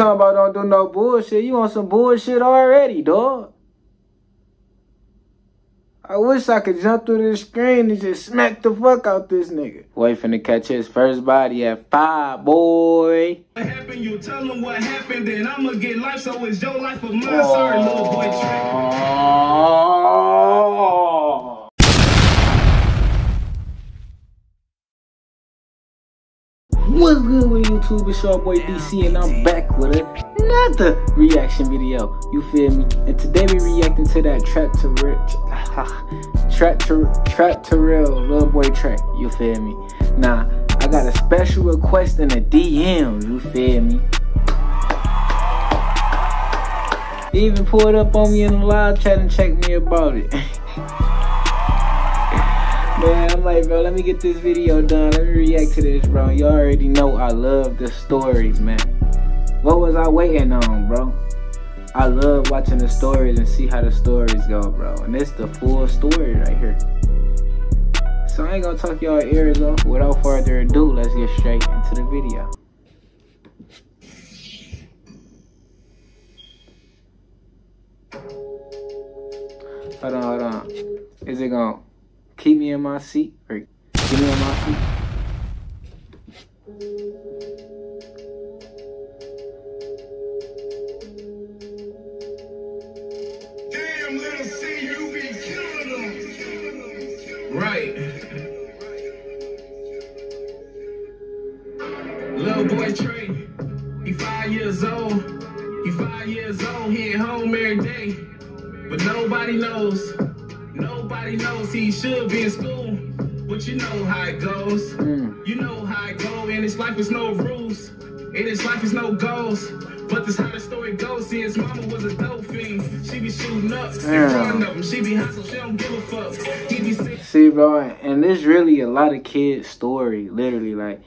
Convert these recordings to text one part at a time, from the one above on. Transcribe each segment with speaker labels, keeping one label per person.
Speaker 1: talking about don't do no bullshit. You want some bullshit already, dog. I wish I could jump through this screen and just smack the fuck out this nigga. Wait for to catch his first body at five, boy.
Speaker 2: What happened? You tell him what happened, then I'ma get life, so it's your life or mine. Sorry, little boy.
Speaker 1: Oh. What's good with YouTube? It's your boy DC and I'm back with another reaction video. You feel me? And today we reacting to that Trap to Rich Trap to Trapp Tarell little boy track. You feel me? Now I got a special request in the DM. You feel me? Even pulled up on me in the live chat and checked me about it. Man, I'm like, bro, let me get this video done. Let me react to this, bro. You already know I love the stories, man. What was I waiting on, bro? I love watching the stories and see how the stories go, bro. And it's the full story right here. So I ain't gonna talk y'all ears off. Without further ado, let's get straight into the video. Hold on, hold on. Is it gonna keep me in my seat or.
Speaker 2: Right. Little boy Trey, he five years old. He five years old, he at home every day. But nobody knows Nobody knows he should be in school, but you know how it goes. Mm. You know how it goes. In his life is no rules, in his life is no goals. But this how the story goes. See, his mama was a dope fiend. She be shooting up in front of him. She be hot, so she don't give a fuck. He be sick.
Speaker 1: See, bro, and this really a lot of kids' story. Literally, like,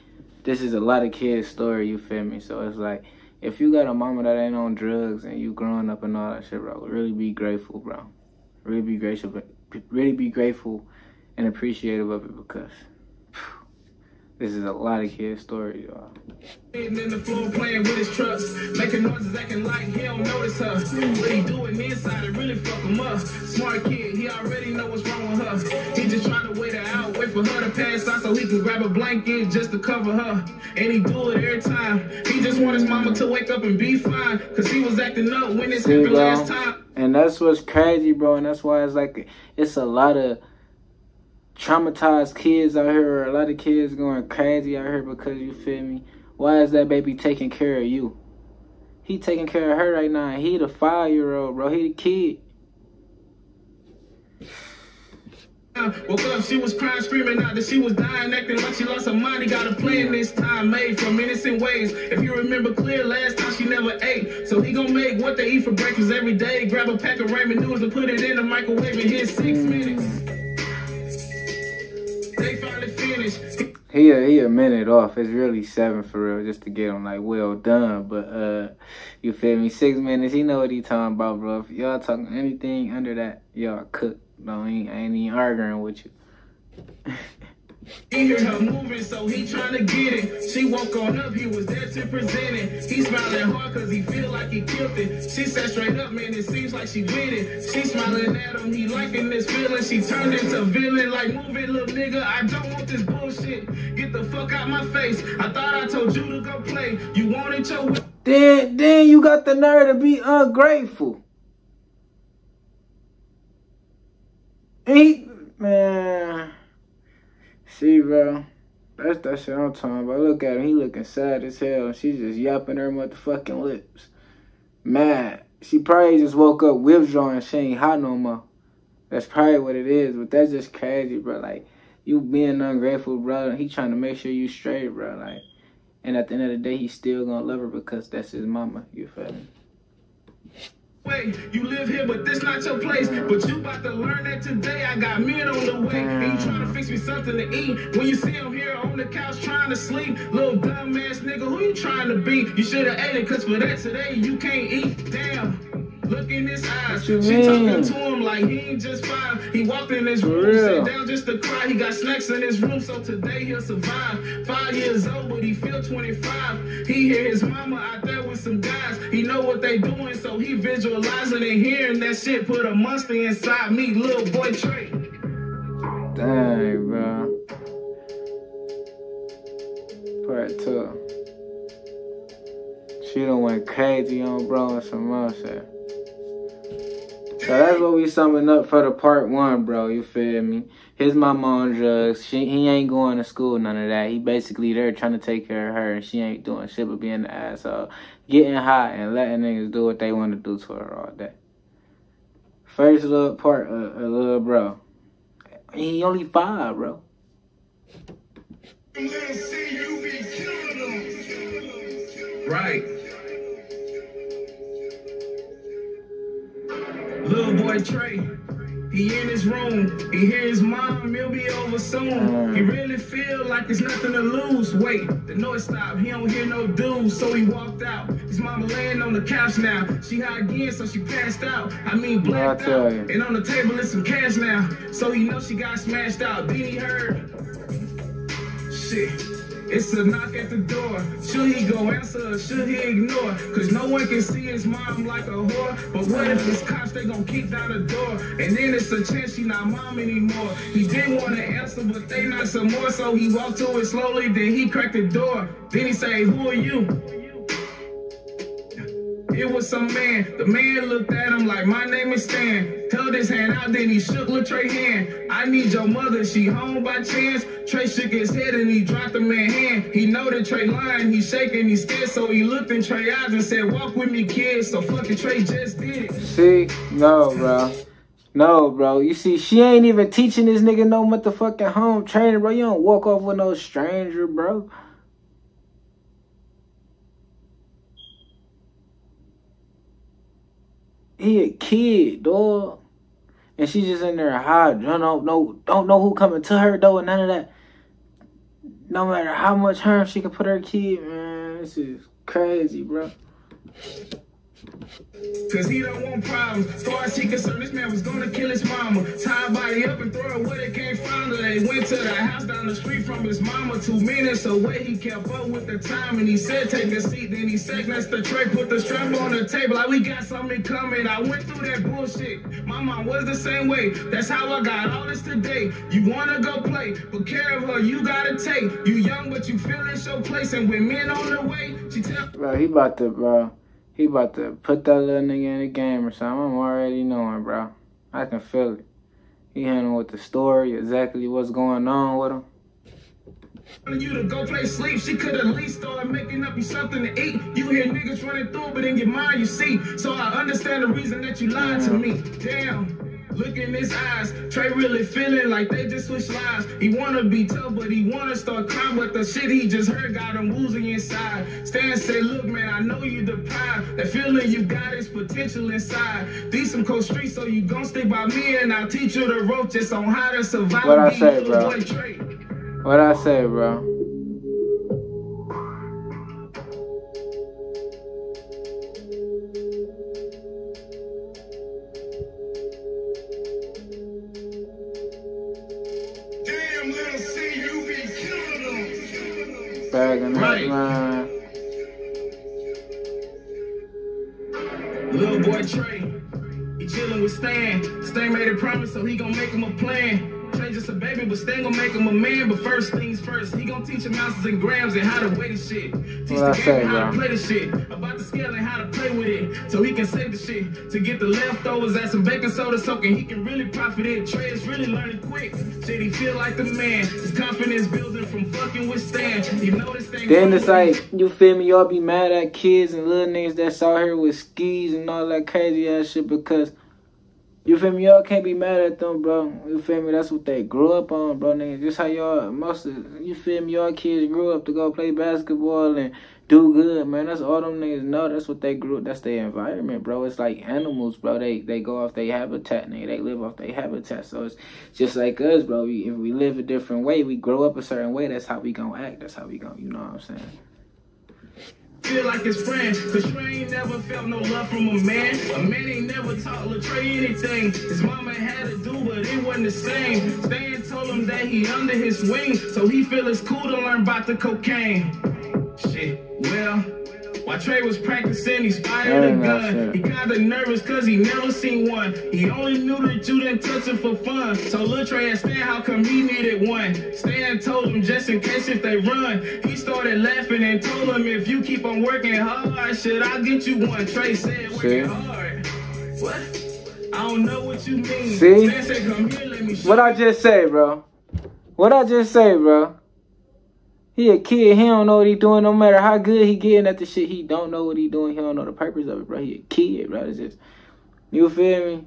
Speaker 1: this is a lot of kids' story. You feel me? So it's like, if you got a mama that ain't on drugs and you growing up and all that shit, bro, really be grateful, bro. Really be grateful, really be grateful and appreciative of it because this is a lot of kids' stories, y'all.
Speaker 2: In the floor playing with his trucks, making noises, acting like he don't notice her. What he doing inside, it really fuck him up. Smart kid, he already know what's wrong with her. He just trying to wait her out, wait for her to pass out so he can grab a blanket just to cover her. And he do it every time. He just want his mama to wake up and be fine, cause he was acting up when this happened last time.
Speaker 1: And that's what's crazy, bro. And that's why it's like it's a lot of traumatized kids out here, a lot of kids going crazy out here because you feel me. Why is that baby taking care of you? He taking care of her right now. He the five year old, bro. He the kid.
Speaker 2: Woke up, she was crying, screaming out that she was dying, acting like she lost her mind. He got a plan this time made from innocent ways. If you remember clear, last time she never ate. So he gonna make what they eat for breakfast every day. Grab a pack of ramen noodles and put it in the microwave in his six minutes. They finally finished.
Speaker 1: He a, he a minute off. It's really seven for real, just to get him like well done. But uh, you feel me? Six minutes. He know what he talking about, bro. If y'all talking anything under that, y'all cook. No, I ain't, I ain't even arguing with you.
Speaker 2: He hear her moving, so he trying to get it. She woke on up, he was there to present it. He smiling hard cause he feel like he killed it. She said straight up, man, it seems like she with it. She smiling at him, he liking this feeling. She turned into villain, like move it, little nigga. I don't want this bullshit. Get the fuck out my face. I thought I told you to go play. You wanted your...
Speaker 1: Then, then you got the nerve to be ungrateful. He, man, see, bro, that's that shit I'm talking about. Look at him, he looking sad as hell. She's just yapping her motherfucking lips. Mad. She probably just woke up withdrawing. She ain't hot no more. That's probably what it is, but that's just crazy, bro. Like, you being ungrateful, bro. He trying to make sure you straight, bro. Like, and at the end of the day, he's still gonna love her because that's his mama. You feel me?
Speaker 2: Way. You live here, but this not your place. But you about to learn that today. I got men on the way. And you trying to fix me something to eat. When you see him here on the couch trying to sleep, little dumb ass nigga, who you trying to be? You should have ate it, cause for that today you can't eat. Damn. Look in his eyes. She talking to him like he ain't just five. He walked in his room,
Speaker 1: real.
Speaker 2: sat down just to cry. He got snacks in his room, so today he'll survive. Five years old, but he feel 25. He hear his mama out there with some guys. He know what they doing, so he visualizing and hearing that shit. Put a monster inside me, little boy Trey.
Speaker 1: Dang, bro. Part two. She done went crazy on bro and some more shit. So that's what we summing up for the part one, bro. You feel me? His mama on drugs. She he ain't going to school, none of that. He basically there trying to take care of her, and she ain't doing shit but being an asshole, getting hot and letting niggas do what they want to do to her all day. First little part, uh, a little bro. He only five, bro.
Speaker 2: Right. Room. He hear his mom, he'll be over soon. He uh. really feel like there's nothing to lose. Wait, the noise stopped. He don't hear no dudes, so he walked out. His mama laying on the couch now. She high again, so she passed out. I mean blacked
Speaker 1: I
Speaker 2: out.
Speaker 1: you.
Speaker 2: And on the table is some cash now, so he know she got smashed out. Then he heard. Shit. It's a knock at the door. Should he go answer or should he ignore? Cause no one can see his mom like a whore. But what if it's cops, they gon' kick down the door? And then it's a chance she not mom anymore. He didn't wanna answer, but they not some more. So he walked to it slowly, then he cracked the door. Then he say, Who are you? It was some man. The man looked at him like, my name is Stan. Held his hand out, then he shook Lil Trey hand. I need your mother, she home by chance. Trey shook his head and he dropped the man hand. He know that Trey lying, he shaking, he scared. So he looked in Trey eyes and said, walk with me, kid. So fucking Trey just did it.
Speaker 1: See? No, bro. No, bro. You see, she ain't even teaching this nigga no motherfucking home training, bro. You don't walk off with no stranger, bro. He a kid, dog. And she just in there high. Don't know, no, don't know who coming to her though, and none of that. No matter how much harm she can put her kid, man, this is crazy, bro.
Speaker 2: Cause he don't want problems. As far as he concerned, this man was gonna kill his mama. Tie body up and throw her where they can't find her. They went to the house down the street from his mama. Two minutes away, he kept up with the time. And he said, take a seat. Then he said, next to Trey, put the strap on the table. Like, we got something coming. I went through that bullshit. My mom was the same way. That's how I got all this today. You wanna go play, but care of her, you gotta take. You young, but you feel it's your place. And with men on the way, she tell
Speaker 1: Bro, he about to, bro. He about to put that little nigga in the game or something. I'm already knowing, bro. I can feel it. He handling with the story, exactly what's going on with him.
Speaker 2: you to go play sleep. She could at least start making up you something to eat. You hear niggas running through, but in your mind you see. So I understand the reason that you lied to me. Damn. Look in his eyes, Trey really feeling like they just switched lives. He wanna be tough, but he wanna start crying. But the shit he just heard got him woozy inside. Stan said, Look, man, I know you deprived. That feeling you got is potential inside. These some cold streets, so you gon' stick by me, and I'll teach you the rope just on how to survive.
Speaker 1: What I say, bro? What I say, bro?
Speaker 2: First things first, he gon' teach him ounces and grams and how to weigh the shit. Teach
Speaker 1: What
Speaker 2: the
Speaker 1: say,
Speaker 2: game how
Speaker 1: bro?
Speaker 2: to play the shit. About the scale and how to play with it. So he can save the shit. To get the leftovers, add some baking soda soaking. He can really profit it. Trey is really learning quick. Shit, he feel like the man. His confidence building from fucking with Stan. He know this thing.
Speaker 1: Then it's like, you feel me? Y'all be mad at kids and little niggas that's out here with skis and all that crazy ass shit because, you feel me? Y'all can't be mad at them, bro. You feel me? That's what they grew up on, bro, nigga. Just how y'all, most of, you feel me? Y'all kids grew up to go play basketball and do good, man. That's all them niggas know. That's what they grew. Up that's their environment, bro. It's like animals, bro. They they go off their habitat, nigga. They live off their habitat. So it's just like us, bro. We, if we live a different way, we grow up a certain way. That's how we gonna act. That's how we gonna, you know what I'm saying?
Speaker 2: Feel like his friend. Cause Trey ain't never felt no love from a man. A man ain't never taught Latray anything. His mama had to do, but it wasn't the same. Stan told him that he under his wing, so he feel it's cool to learn about the cocaine. Shit, well. While Trey was practicing, he fired a gun. He kinda nervous cause he never seen one. He only knew that you didn't touch it for fun. So Lil Trey asked Stan how come he needed one. Stan told him just in case if they run. He started laughing and told him if you keep on working hard, shit, I'll get you one. Trey said working hard. What? I don't know what you mean.
Speaker 1: See?
Speaker 2: Stan said come here, let me show
Speaker 1: What I just say, bro? What I just say, bro? He a kid. He don't know what he doing. No matter how good he getting at the shit, he don't know what he doing. He don't know the purpose of it, bro. He a kid, bro. It's just, you feel me?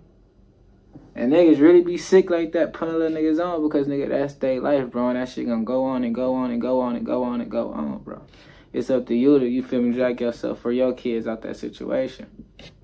Speaker 1: And niggas really be sick like that, putting little niggas on because nigga, that's their life, bro. And that shit gonna go on and go on and go on and go on and go on, bro. It's up to you to, you feel me, drag yourself for your kids out that situation.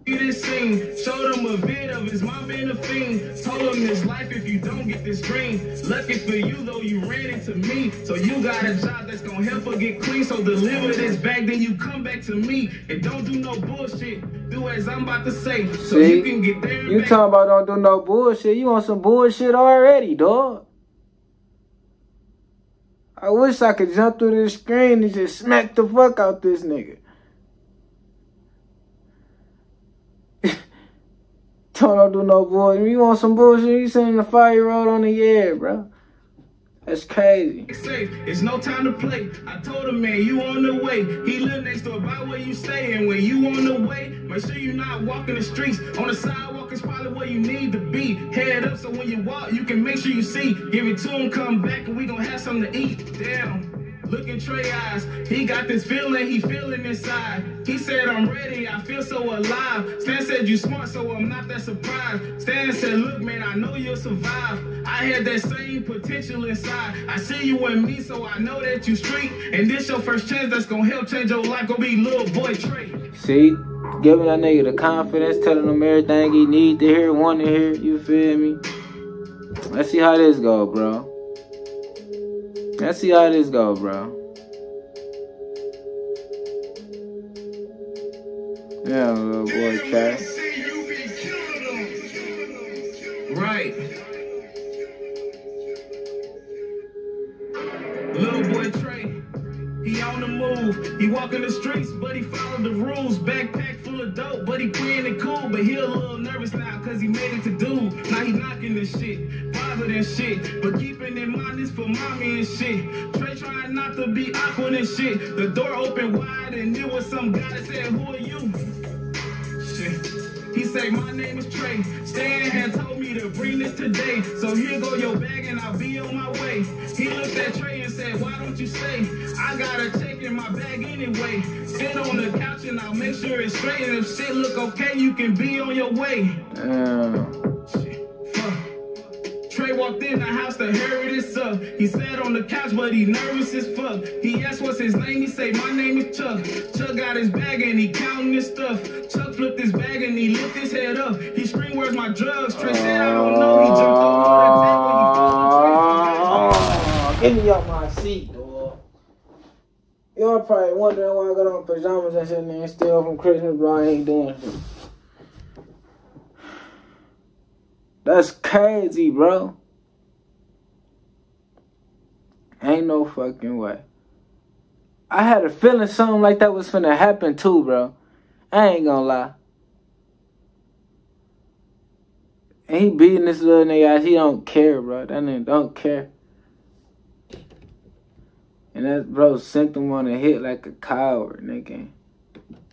Speaker 2: He this scene, showed him a vid of his mom being a fiend. Told him this life if you don't get this dream. Lucky for you though, you ran into me. So you got a job that's gonna help her get clean. So deliver this bag, then you come back to me. And don't do no bullshit. Do as I'm about to say. So
Speaker 1: See?
Speaker 2: you can get there.
Speaker 1: You talking about don't do no bullshit. You on some bullshit already, dog. I wish I could jump through this screen and just smack the fuck out this nigga. Don't do no bullshit. You want some bullshit? You sending a fire road on the air, bro. That's crazy.
Speaker 2: It's safe. It's no time to play. I told him, man, you on the way. He live next door by where you stay. And when you on the way, make sure you're not walking the streets. On the sidewalk is probably where you need to be. Head up so when you walk, you can make sure you see. Give it to him, come back, and we gonna have something to eat. Damn. Look in Trey eyes. He got this feeling he feeling inside. He said, I'm ready. I feel so alive. Stan said, You smart, so I'm not that surprised. Stan said, Look, man, I know you'll survive. I had that same potential inside. I see you in me, so I know that you street. And this your first chance that's gonna help change your life. Gonna be little boy Trey.
Speaker 1: See, giving that nigga the confidence, telling him everything he need to hear, want to hear. You feel me? Let's see how this go, bro. Let's see how this go, bro. Yeah, little boy, Trey.
Speaker 3: See you be killing them.
Speaker 2: Right. Little boy Trey, he on the move. He walking the streets, but he followed the rules. Backpack full of dope, but he playing it cool. But he a little nervous now, cause he made it to do. Now he knocking this shit, bothered and shit. But keeping in mind this for mommy and shit. Trey trying not to be awkward and shit. The door opened wide and there was some guy that said, Who are you? Shit. He said, my name is Trey. Stan had told me to bring this today. So here go your bag and I'll be on my way. He looked at Trey and said, why don't you stay? I got a check in my bag anyway. Sit on the couch and I'll make sure it's straight. And if shit look okay, you can be on your way.
Speaker 1: Damn.
Speaker 2: Trey walked in the house to hurry this up. He sat on the couch, but he nervous as fuck. He asked what's his name. He say, My name is Chuck. Chuck got his bag and he counting his stuff. Chuck flipped his bag and he lifted his head up. He screamed, Where's my drugs? Trey said, I don't know. He jumped over the table.
Speaker 1: Oh, Give me up my seat, dog. Y'all probably wondering why I got on pajamas and shit and still from Christmas, bro. I ain't doing shit. That's crazy, bro. Ain't no fucking way. I had a feeling something like that was finna happen too, bro. I ain't gonna lie. And he beating this little nigga. He don't care, bro. That nigga don't care. And that bro sent him on a hit like a coward, nigga.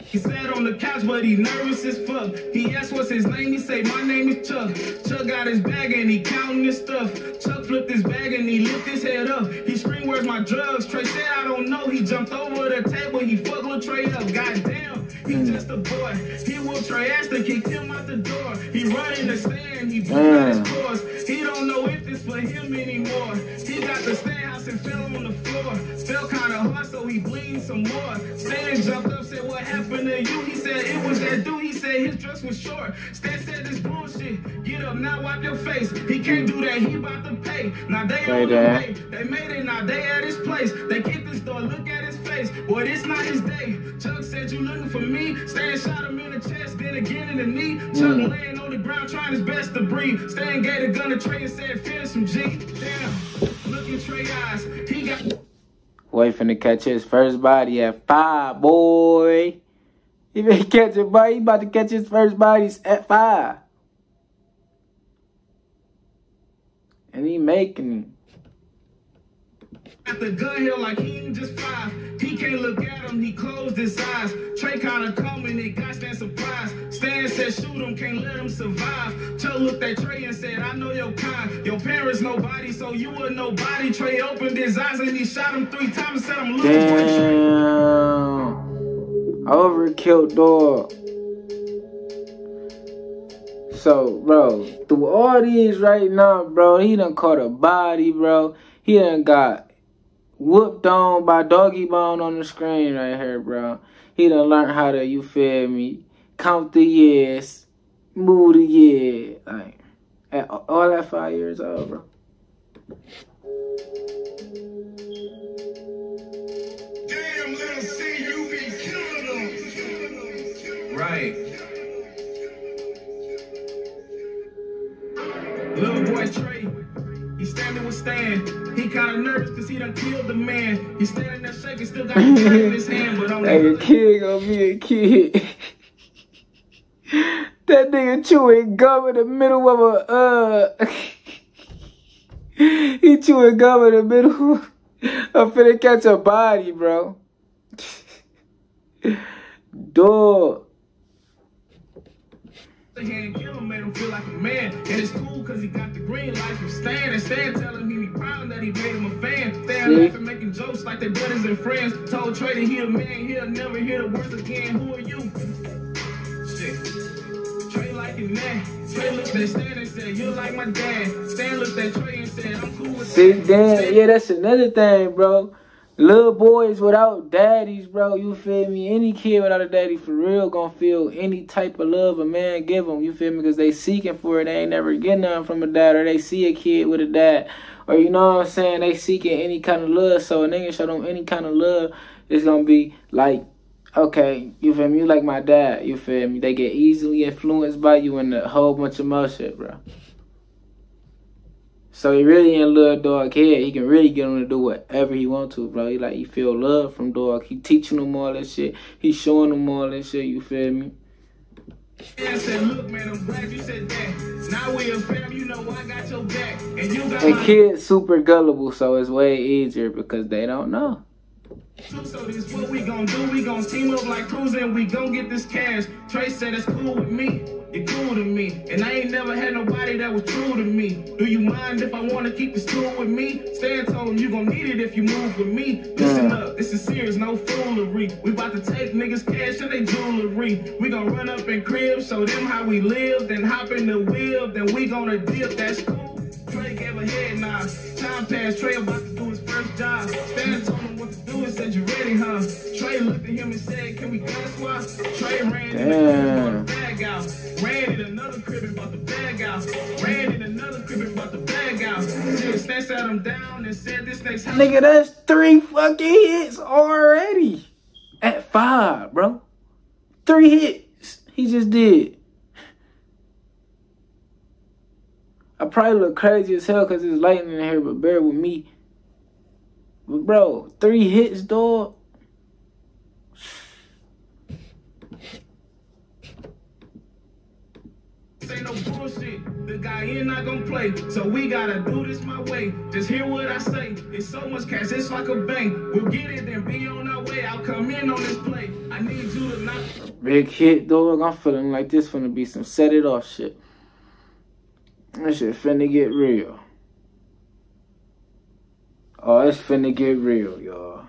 Speaker 2: He sat on the couch, but he nervous as fuck. He asked what's his name. He say, My name is Chuck. Chuck got his bag and he counting his stuff. Chuck flipped his bag and he lifted his head up. He screamed, Where's my drugs? Trey said, I don't know. He jumped over the table. He fucked little Trey up. Goddamn, he just a boy. He whooped Trey ass and kicked him out the door. He run in the stand. He blew out his course. He don't know if this for him anymore. He got the stand house and fell on the floor. Fell kind of hard, so he bleeding some more. Stan jumped up, said, What happened to you? He said, It was that dude. He said his dress was short. Stan said, This bullshit. Get up now, wipe your face. He can't do that. He about to pay. Now they on the way. They made it. Now they at his place. They kicked his door. Look at his face. Boy, this not his day. Chuck said you looking for me. Stan shot him in the chest, then again in the knee. Chuck
Speaker 1: Mm.
Speaker 2: laying on the ground trying his best to breathe. Stan gave the gun to Trey and said, finish him, G. Damn, look in Trey eyes. He got
Speaker 1: Wait finna catch his first body at five, boy. He may catch a body. He about to catch his first bodies at five. And he making him.
Speaker 2: At the gun hill like he ain't just five. He can't look at him, he closed his eyes. Trey kinda coming, it got Stan surprised. Stan said shoot him, can't let him survive. Looked at Trey and said, I know your kind. Your parents nobody, so you a nobody. Trey opened his eyes and he shot him three times and said I'm Trey.
Speaker 1: Damn. Overkill dog. So, bro, through all these right now, bro, he done caught a body, bro. He done got whooped on by Doggy Bone on the screen right here, bro. He done learned how to, you feel me, count the years, move the year. Like, at all at five years old, bro.
Speaker 3: Damn, little.
Speaker 2: Right. Little boy Trey, he standing with Stan. He kinda nervous cause he done killed the man. He standing there shaking, still got the tray in his hand, but on
Speaker 1: Hey, a kid gonna be a kid. that nigga chewing gum in the middle of a uh. he chewing gum in the middle. I'm finna catch a body, bro. Dog.
Speaker 2: Kill him, made him feel like a man. And it's cool cause he got the green light from Stan. And Stan telling him he proud that he made him a fan. Stan laughing, making jokes like they brothers and friends. Told Trey that he a man, he'll never hear the words again. Who are you? Shit. Trey liking that. Trey looked at Stan and said, You're like my dad. Stan looked at Trey and said, I'm cool with
Speaker 1: See,
Speaker 2: that.
Speaker 1: damn,
Speaker 2: Stan-
Speaker 1: yeah, that's another thing, bro. Little boys without daddies, bro, you feel me? Any kid without a daddy for real gonna feel any type of love a man give them, you feel me? Because they seeking for it, they ain't never getting nothing from a dad, or they see a kid with a dad, or you know what I'm saying? They seeking any kind of love, so a nigga show them any kind of love, it's gonna be like, okay, you feel me? You like my dad, you feel me? They get easily influenced by you and a whole bunch of more bro. So he really in little dog head. He can really get him to do whatever he want to, bro. He like he feel love from dog. He teaching him all that shit. He showing him all that shit. You feel me?
Speaker 2: Stan said, Look, man, I'm glad you said that. Now we a fam, you know I got your back. And you got
Speaker 1: And kids super gullible, so it's way easier because they don't know.
Speaker 2: So this what we gon' do, we gon' team up like cruising, we gon' get this cash. Trey said it's cool with me, you cool to me. And I ain't never had nobody that was true to me. Do you mind if I wanna keep this tool with me? Stan told him you gon' need it if you move with me. Listen up, this is serious, no foolery. We about to take niggas cash and they jewelry. We gon' run up in cribs, show them how we live, then hop in the wheel, then we gonna dip, that's cool. Trey gave a head nod. Time passed, Trey about to do his first job. Stan told him what to do and said, You ready, huh? Trey looked at him and said, Can we gun swap? Trey ran in the crib and bought the bag out. Ran in another crib and bought the bag out. Ran in another crib and bought the bag out. Till Stan sat him down and said, This next house.
Speaker 1: Nigga, that's three fucking hits already. At five, bro. Three hits. He just did. I probably look crazy as hell because it's lightning in here, but bear with me. Bro, three hits, dog.
Speaker 2: Ain't no bullshit. The guy ain't not gonna play. So we gotta do this my way. Just hear what I say. It's so much cash, it's like a bank. We'll get it and be on our way. I'll come in on this play. I need you to not
Speaker 1: Big hit, dog. I'm feeling like this finna be some set it off shit. This shit finna get real. Oh, it's finna get real, y'all.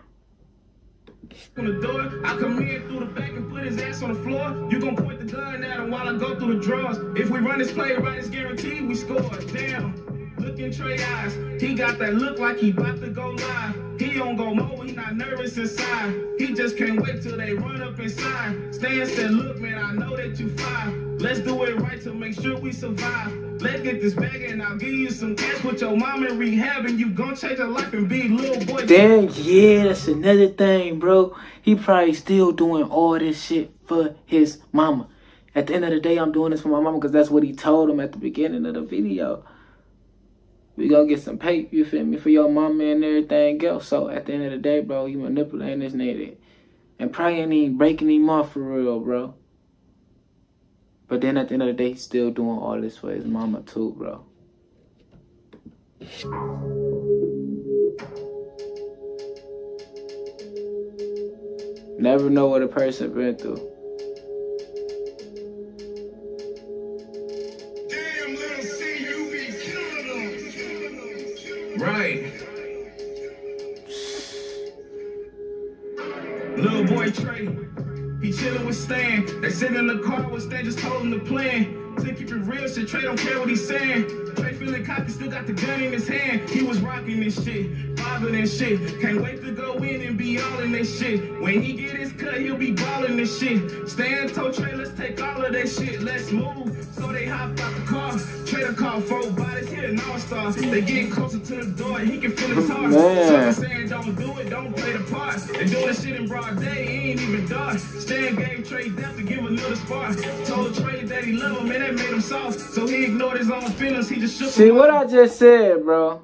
Speaker 2: on the door. I come in through the back and put his ass on the floor. You gon' point the gun at him while I go through the drawers. If we run this play right, it's guaranteed we score. Damn. Look in Trey eyes. He got that look like he about to go live. He don't go mobile, he not nervous inside. He just can't wait till they run up inside. Stan said, look, man, I know that you fine. Let's do it right to make sure we survive. Let's get this bag and I'll give you some cash. Put your mom in rehab and you gon' change her life and be little boy.
Speaker 1: Then yeah, that's another thing, bro. He probably still doing all this shit for his mama. At the end of the day, I'm doing this for my mama because that's what he told him at the beginning of the video. We gonna get some pay, you feel me, for your mama and everything else. So at the end of the day, bro, he manipulating this nigga. And probably ain't even breaking him off for real, bro. But then at the end of the day, he's still doing all this for his mama too, bro. Never know what a person been through.
Speaker 2: They sit in the car with told him the plan. To keep it real, shit, Trey don't care what he's saying. Trey feeling cocky, still got the gun in his hand. He was rocking this shit, bobbing and shit. Can't wait to go in and be all in this shit. When he get his cut, he'll be ballin' this shit. Stan told Trey, let's take all of that shit, let's move. So they hop out the car. The car, four bodies, hit an all-star. They getting closer to the door, he can feel his heart.
Speaker 1: Man.
Speaker 2: So saying don't do it, don't play the part. They doing shit in broad day, it ain't even dark. Stan gave Trey death to give a little spark. Told Trey that he love him and that made him soft. So he ignored his own feelings, he just shook
Speaker 1: See what. I just said, bro.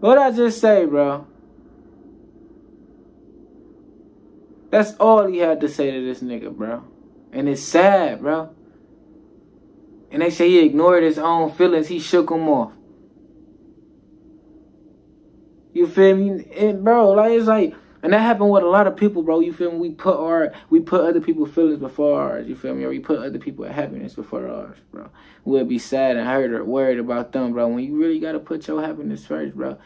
Speaker 1: What I just say, bro. That's all he had to say to this nigga, bro. And it's sad, bro. And they say he ignored his own feelings. He shook them off. You feel me? And bro, like it's like, and that happened with a lot of people, bro. You feel me? We put our, we put other people's feelings before ours. You feel me? Or we put other people's happiness before ours, bro. We'll be sad and hurt or worried about them, bro. When you really gotta put your happiness first, bro.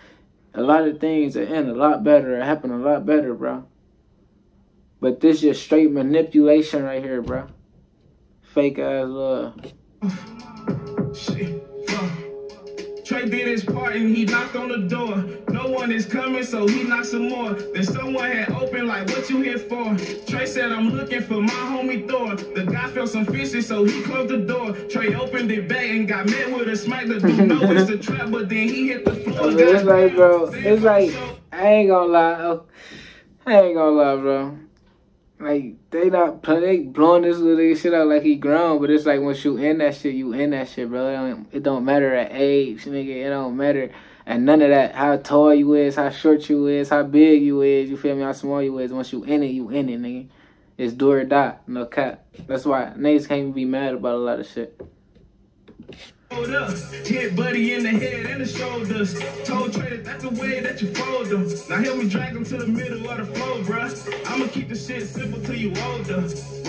Speaker 1: A lot of things are end a lot better, happen a lot better, bro. But this just straight manipulation right here, bro. Fake ass love.
Speaker 2: Shit, fuck. Trey did his part and he knocked on the door. No one is coming, so he knocked some more. Then someone had opened, like, what you here for? Trey said, I'm looking for my homie Thor. The guy felt some fishy, so he closed the door. Trey opened it back and got met with a smack. The dude know it's a trap, but then he hit the floor.
Speaker 1: I mean, it's like, bro, it's like, I ain't gonna lie. I ain't gonna lie, bro. Like, they not, play- they blowing this little shit out like he grown, but it's like once you in that shit, you in that shit, bro. It don't, it don't matter at age, nigga. It don't matter. And none of that, how tall you is, how short you is, how big you is, you feel me, how small you is. Once you in it, you in it, nigga. It's do or die, no cap. That's why niggas can't even be mad about a lot of shit.
Speaker 2: Hold up, hit Buddy in the head and the shoulders. Told Trey that that's the way that you fold them. Now help me drag them to the middle of the flow, bruh. I'ma keep the shit simple till you older.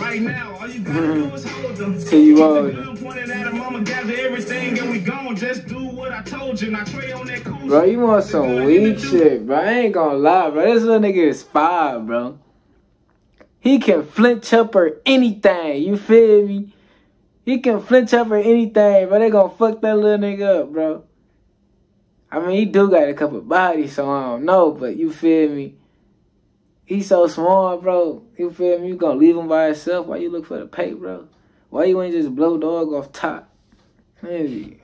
Speaker 2: Right now, all you gotta do is hold them.
Speaker 1: Till you
Speaker 2: Keep the
Speaker 1: older.
Speaker 2: gun pointed at him, I'ma gather everything and we gone. Just do what I told you. Now Trey on that cool
Speaker 1: Bro, you want some weak shit, bro. I ain't gonna lie, bro. This little nigga is five, bro. He can flinch up or anything. You feel me? He can flinch up or anything, bro. They gonna fuck that little nigga up, bro. I mean, he do got a couple bodies, so I don't know, but you feel me? He so small, bro. You feel me? You gonna leave him by himself? Why you look for the pay, bro? Why you ain't just blow dog off top? Maybe.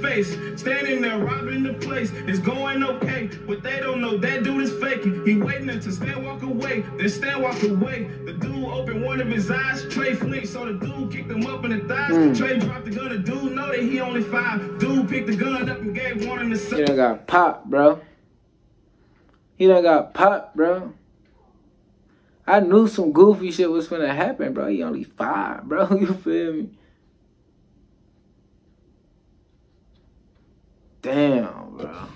Speaker 2: face. Standing there robbing the place. It's going okay, but they don't know that dude is faking. He waiting until Stan walk away. Then Stan walk away. The dude opened one of his eyes. Trey flinched, so the dude kicked him up in the thighs.
Speaker 1: Mm.
Speaker 2: Trey dropped the gun. The dude know that he only five. Dude picked the gun up and gave one in the
Speaker 1: He
Speaker 2: side.
Speaker 1: done got popped, bro. He done got popped, bro. I knew some goofy shit was finna happen, bro. He only five, bro. You feel me? Damn, bro.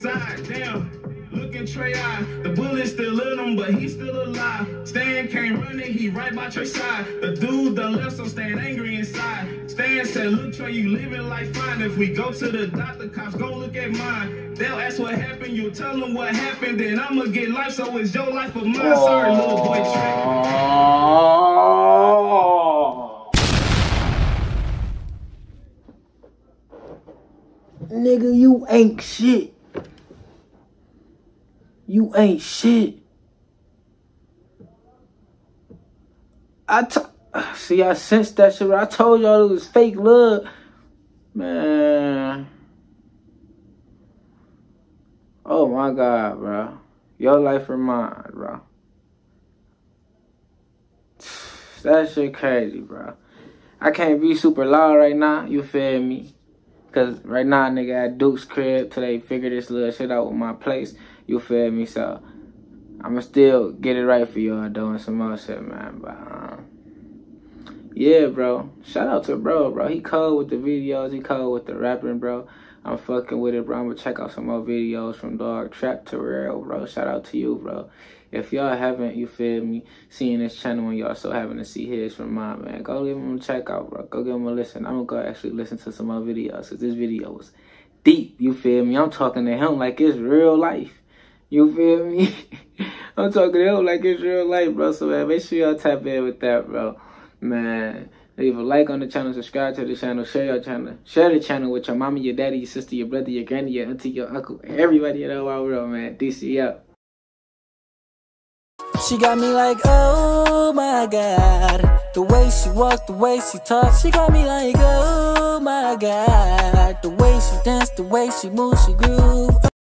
Speaker 2: Side down, looking Trey eye. The bullet still in him, but he's still alive. Stan came running, he right by Trey's side. The dude done left, so Stan angry inside. Stan said, Look, Trey, you living life fine. If we go to the doctor, cops gon' look at mine. They'll ask what happened, you tell them what happened, then I'ma get life, so it's your life or mine. Sorry, little boy Trey.
Speaker 1: Nigga, you ain't shit. You ain't shit. I t- see. I sensed that shit. I told y'all it was fake love, man. Oh my god, bro. Your life or mine, bro. That shit crazy, bro. I can't be super loud right now, you feel me? Cause right now, nigga at Duke's crib till they figure this little shit out with my place, you feel me? So, I'ma still get it right for y'all doing some more shit, man. But, um, yeah, bro. Shout out to bro, bro. He cold with the videos, he cold with the rapping, bro. I'm fucking with it, bro. I'm gonna check out some more videos from Dog Trapp Tarell, bro. Shout out to you, bro. If y'all haven't, you feel me, seeing this channel and y'all still having to see his from mine, man, go give him a check out, bro. Go give him a listen. I'm gonna go actually listen to some more videos because this video was deep, you feel me? I'm talking to him like it's real life. You feel me? I'm talking to like it's real life, bro. So, man, make sure y'all tap in with that, bro. Man. Leave a like on the channel, subscribe to the channel, share your channel, share the channel with your mama, your daddy, your sister, your brother, your granny, your auntie, your uncle, everybody in the whole world, man. DC out.
Speaker 4: She got me like, oh my god. The way she walk, the way she talk, she got me like, oh my god. The way she dance, the way she move, she groove.